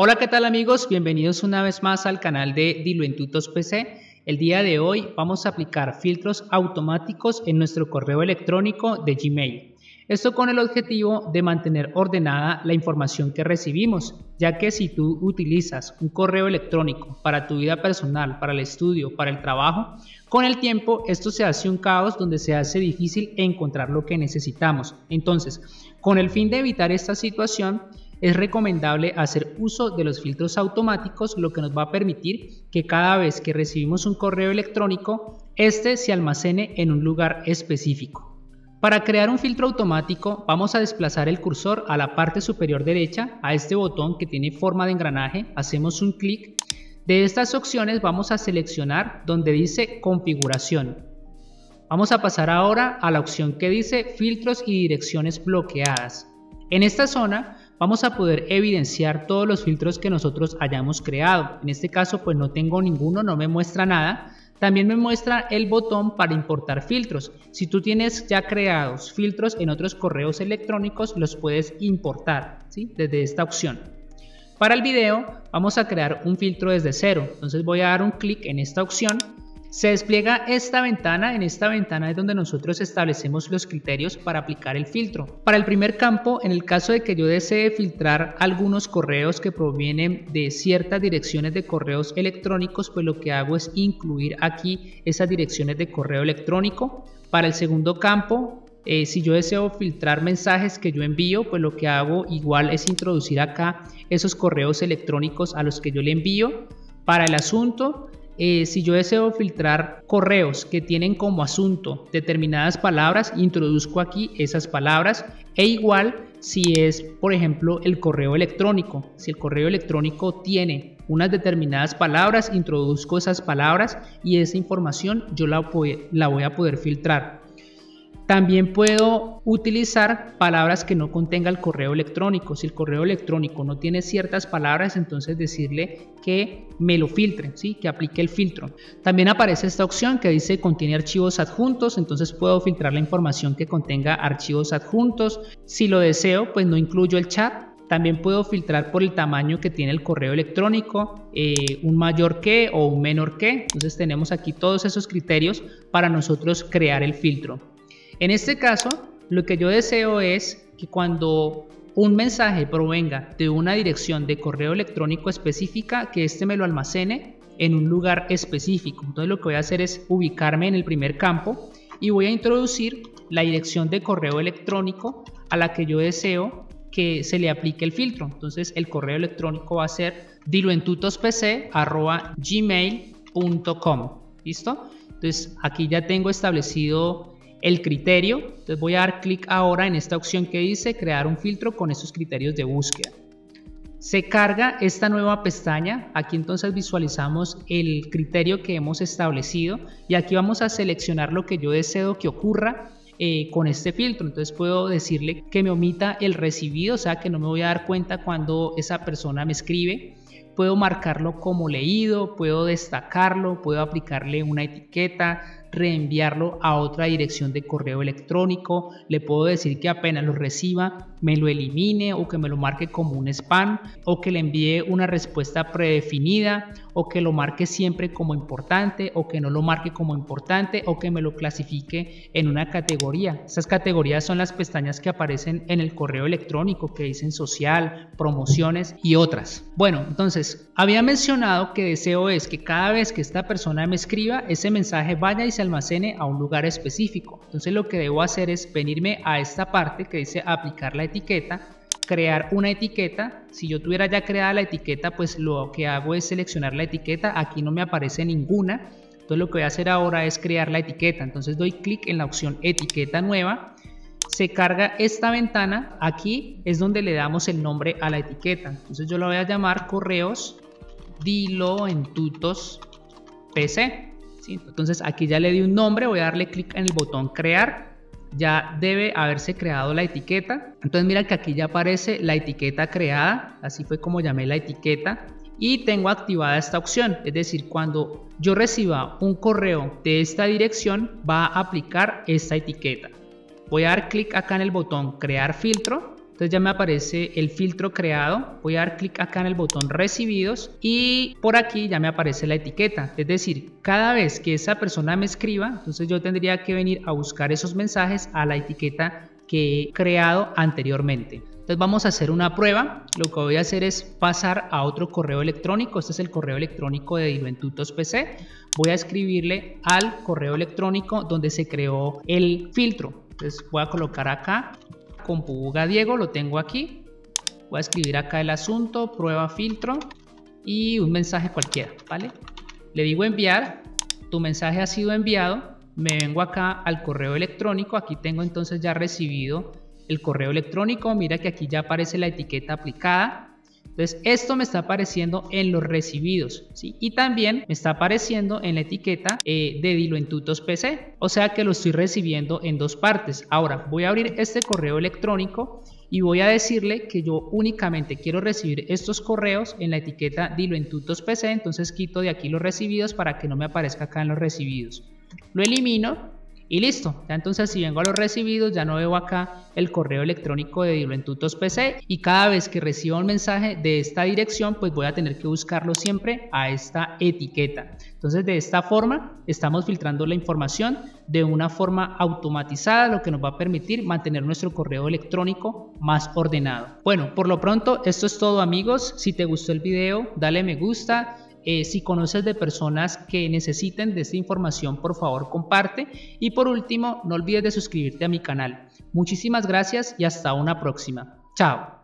Hola, ¿qué tal amigos? Bienvenidos una vez más al canal de Diluentutos PC. El día de hoy vamos a aplicar filtros automáticos en nuestro correo electrónico de Gmail. Esto con el objetivo de mantener ordenada la información que recibimos, ya que si tú utilizas un correo electrónico para tu vida personal, para el estudio, para el trabajo, con el tiempo esto se hace un caos donde se hace difícil encontrar lo que necesitamos. Entonces, con el fin de evitar esta situación, es recomendable hacer uso de los filtros automáticos, lo que nos va a permitir que cada vez que recibimos un correo electrónico, este se almacene en un lugar específico. Para crear un filtro automático vamos a desplazar el cursor a la parte superior derecha, a este botón que tiene forma de engranaje, hacemos un clic. De estas opciones vamos a seleccionar donde dice configuración. Vamos a pasar ahora a la opción que dice filtros y direcciones bloqueadas. En esta zona vamos a poder evidenciar todos los filtros que nosotros hayamos creado. En este caso pues no tengo ninguno, no me muestra nada. También me muestra el botón para importar filtros. Si tú tienes ya creados filtros en otros correos electrónicos, los puedes importar desde esta opción. Para el video vamos a crear un filtro desde cero. Entonces voy a dar un clic en esta opción se despliega esta ventana, en esta ventana es donde nosotros establecemos los criterios para aplicar el filtro. Para el primer campo, en el caso de que yo desee filtrar algunos correos que provienen de ciertas direcciones de correos electrónicos, pues lo que hago es incluir aquí esas direcciones de correo electrónico. Para el segundo campo, eh, si yo deseo filtrar mensajes que yo envío, pues lo que hago igual es introducir acá esos correos electrónicos a los que yo le envío. Para el asunto, eh, si yo deseo filtrar correos que tienen como asunto determinadas palabras, introduzco aquí esas palabras e igual si es, por ejemplo, el correo electrónico. Si el correo electrónico tiene unas determinadas palabras, introduzco esas palabras y esa información yo la voy a poder filtrar. También puedo utilizar palabras que no contenga el correo electrónico. Si el correo electrónico no tiene ciertas palabras, entonces decirle que me lo filtre, ¿sí? que aplique el filtro. También aparece esta opción que dice contiene archivos adjuntos, entonces puedo filtrar la información que contenga archivos adjuntos. Si lo deseo, pues no incluyo el chat, también puedo filtrar por el tamaño que tiene el correo electrónico, eh, un mayor que o un menor que. Entonces tenemos aquí todos esos criterios para nosotros crear el filtro. En este caso, lo que yo deseo es que cuando un mensaje provenga de una dirección de correo electrónico específica, que éste me lo almacene en un lugar específico. Entonces lo que voy a hacer es ubicarme en el primer campo y voy a introducir la dirección de correo electrónico a la que yo deseo que se le aplique el filtro. Entonces el correo electrónico va a ser diluentutospc.gmail.com. ¿Listo? Entonces aquí ya tengo establecido el criterio. Entonces voy a dar clic ahora en esta opción que dice crear un filtro con estos criterios de búsqueda. Se carga esta nueva pestaña, aquí entonces visualizamos el criterio que hemos establecido y aquí vamos a seleccionar lo que yo deseo que ocurra eh, con este filtro. Entonces puedo decirle que me omita el recibido, o sea que no me voy a dar cuenta cuando esa persona me escribe. Puedo marcarlo como leído, puedo destacarlo, puedo aplicarle una etiqueta, reenviarlo a otra dirección de correo electrónico, le puedo decir que apenas lo reciba me lo elimine o que me lo marque como un spam o que le envíe una respuesta predefinida o que lo marque siempre como importante o que no lo marque como importante o que me lo clasifique en una categoría. Esas categorías son las pestañas que aparecen en el correo electrónico que dicen social, promociones y otras. Bueno, entonces había mencionado que deseo es que cada vez que esta persona me escriba, ese mensaje vaya y se almacene a un lugar específico. Entonces lo que debo hacer es venirme a esta parte que dice aplicar la etiqueta, crear una etiqueta. Si yo tuviera ya creada la etiqueta, pues lo que hago es seleccionar la etiqueta. Aquí no me aparece ninguna. Entonces lo que voy a hacer ahora es crear la etiqueta. Entonces doy clic en la opción etiqueta nueva. Se carga esta ventana. Aquí es donde le damos el nombre a la etiqueta. Entonces yo lo voy a llamar correos dilo en Entonces aquí ya le di un nombre. Voy a darle clic en el botón crear ya debe haberse creado la etiqueta. Entonces mira que aquí ya aparece la etiqueta creada, así fue como llamé la etiqueta. Y tengo activada esta opción, es decir, cuando yo reciba un correo de esta dirección va a aplicar esta etiqueta. voy a dar clic acá en el botón crear filtro entonces ya me aparece el filtro creado. Voy a dar clic acá en el botón recibidos y por aquí ya me aparece la etiqueta. Es decir, cada vez que esa persona me escriba, entonces yo tendría que venir a buscar esos mensajes a la etiqueta que he creado anteriormente. Entonces vamos a hacer una prueba. Lo que voy a hacer es pasar a otro correo electrónico. Este es el correo electrónico de Diluentutos PC. Voy a escribirle al correo electrónico donde se creó el filtro. Entonces voy a colocar acá con Puga Diego, lo tengo aquí. Voy a escribir acá el asunto, prueba filtro y un mensaje cualquiera, ¿vale? Le digo enviar, tu mensaje ha sido enviado, me vengo acá al correo electrónico, aquí tengo entonces ya recibido el correo electrónico, mira que aquí ya aparece la etiqueta aplicada, entonces, esto me está apareciendo en los recibidos, ¿sí? Y también me está apareciendo en la etiqueta eh, de Diluentutos PC, o sea que lo estoy recibiendo en dos partes. Ahora, voy a abrir este correo electrónico y voy a decirle que yo únicamente quiero recibir estos correos en la etiqueta Diluentutos PC, entonces quito de aquí los recibidos para que no me aparezca acá en los recibidos. Lo elimino y listo, ya entonces si vengo a los recibidos ya no veo acá el correo electrónico de Diluentutos PC y cada vez que reciba un mensaje de esta dirección pues voy a tener que buscarlo siempre a esta etiqueta. Entonces de esta forma estamos filtrando la información de una forma automatizada lo que nos va a permitir mantener nuestro correo electrónico más ordenado. Bueno, por lo pronto esto es todo amigos, si te gustó el video dale me gusta eh, si conoces de personas que necesiten de esta información, por favor comparte. Y por último, no olvides de suscribirte a mi canal. Muchísimas gracias y hasta una próxima. Chao.